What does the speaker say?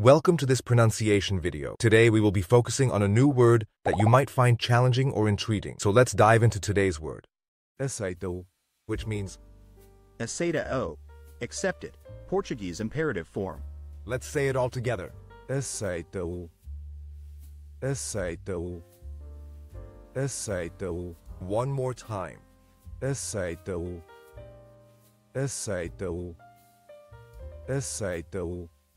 Welcome to this pronunciation video. Today we will be focusing on a new word that you might find challenging or intriguing. So let's dive into today's word, Aceita-o. which means, Aceita O. Accepted. Portuguese imperative form. let's say it all together. Aceita-o. Aceita-o. Aceita-o. One more time. Aceita-o. Aceita-o. Aceita-o.